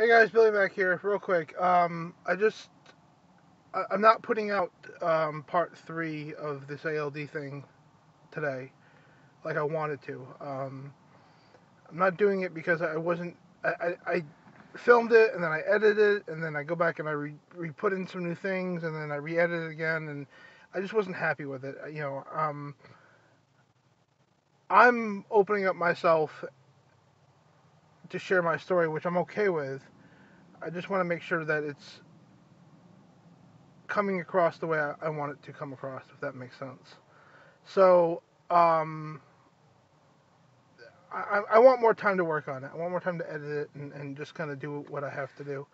Hey guys, Billy Mac here. Real quick, um, I just I, am not putting out um, part three of this ALD thing today, like I wanted to. Um, I'm not doing it because I wasn't. I, I, I, filmed it and then I edited it and then I go back and I re, re put in some new things and then I re-edit it again and I just wasn't happy with it. You know, um, I'm opening up myself to share my story, which I'm okay with. I just want to make sure that it's coming across the way I, I want it to come across, if that makes sense. So, um, I, I want more time to work on it. I want more time to edit it and, and just kind of do what I have to do.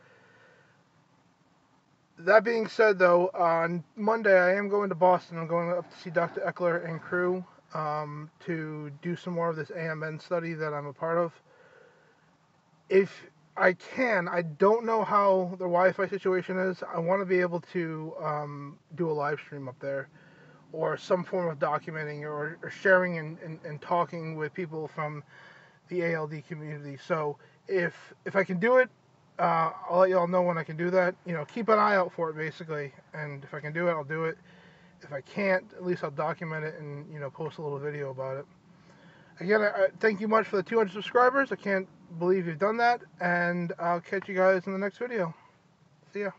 That being said, though, on Monday I am going to Boston. I'm going up to see Dr. Eichler and crew um, to do some more of this AMN study that I'm a part of. If I can, I don't know how the Wi-Fi situation is. I want to be able to um, do a live stream up there or some form of documenting or, or sharing and, and, and, talking with people from the ALD community. So if if I can do it, uh, I'll let y'all know when I can do that. You know, keep an eye out for it basically. And if I can do it, I'll do it. If I can't, at least I'll document it and you know post a little video about it. Again, I thank you much for the 200 subscribers. I can't believe you've done that. And I'll catch you guys in the next video. See ya.